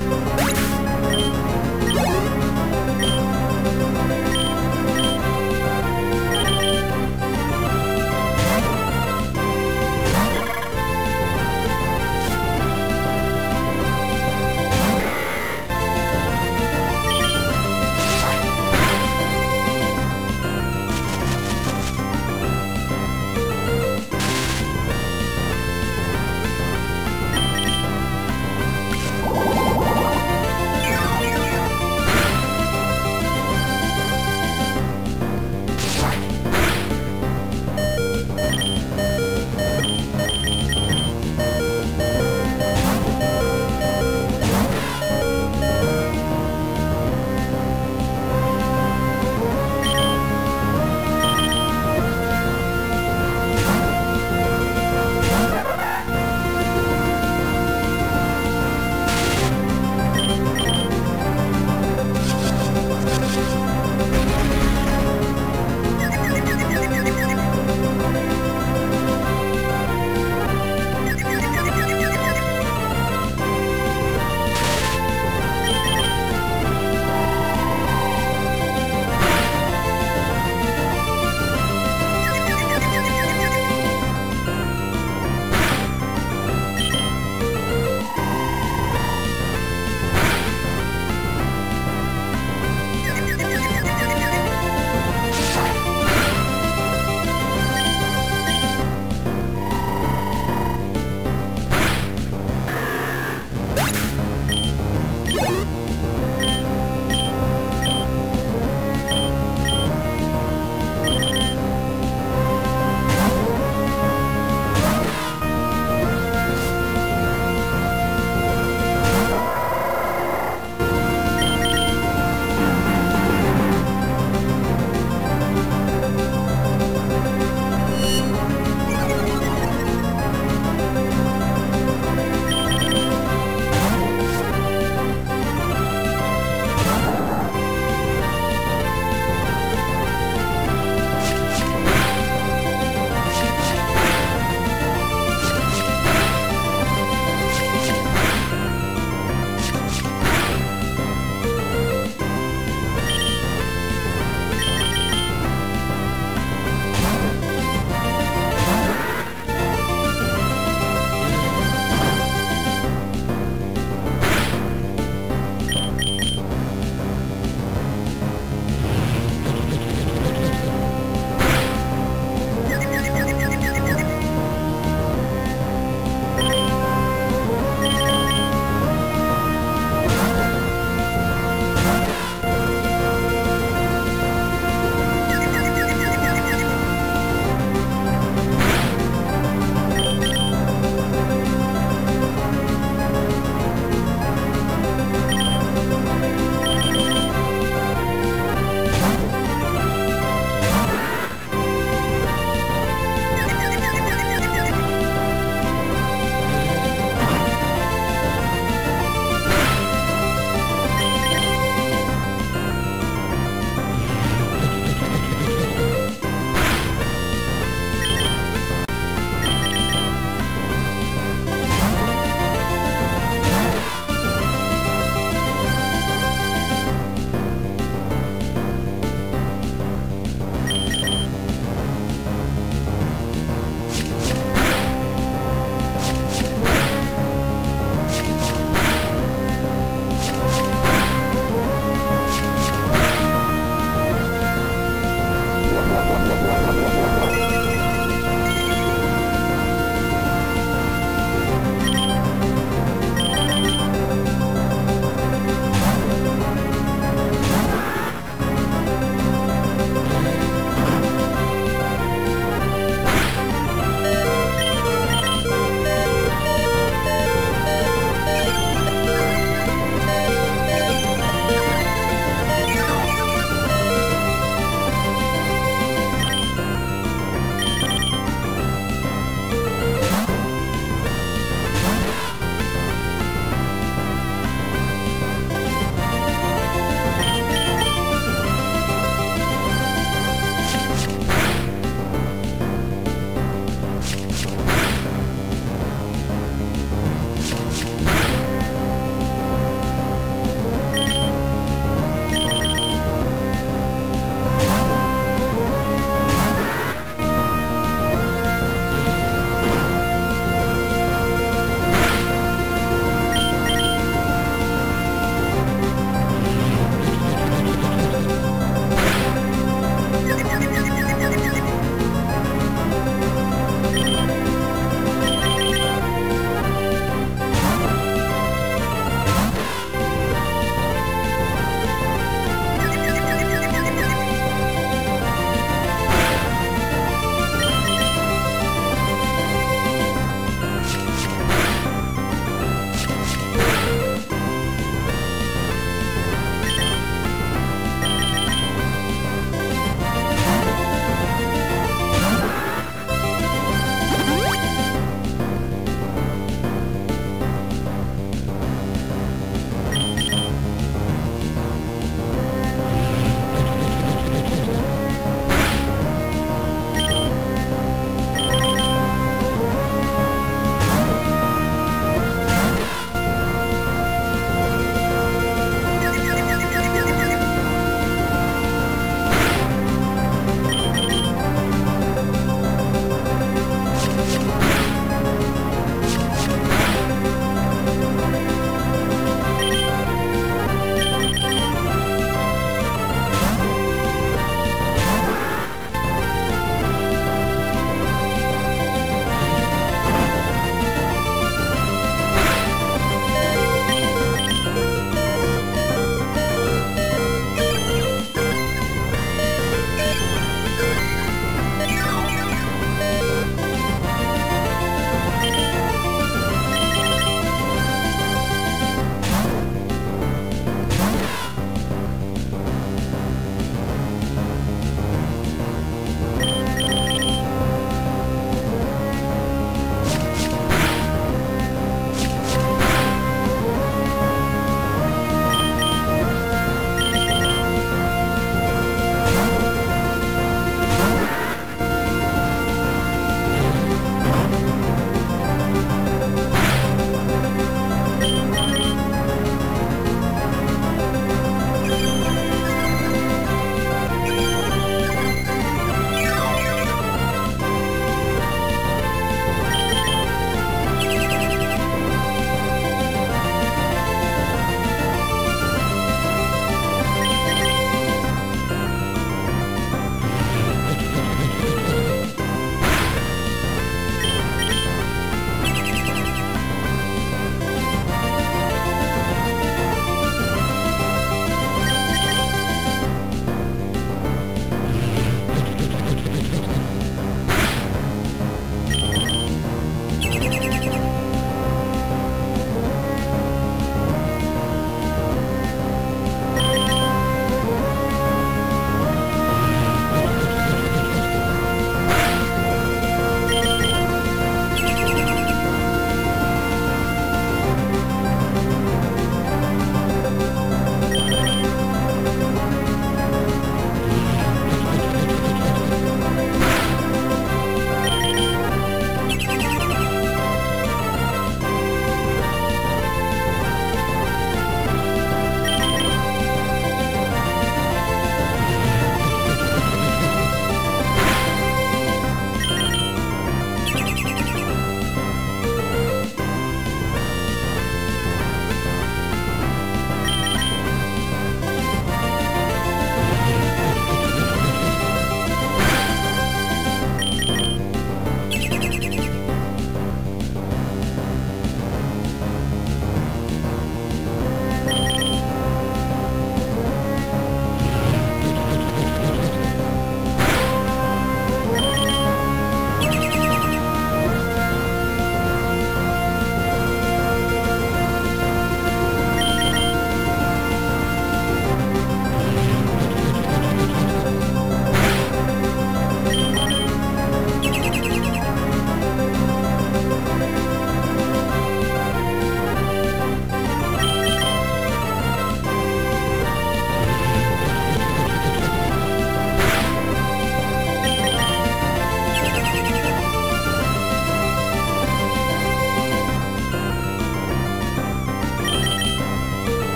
Bye.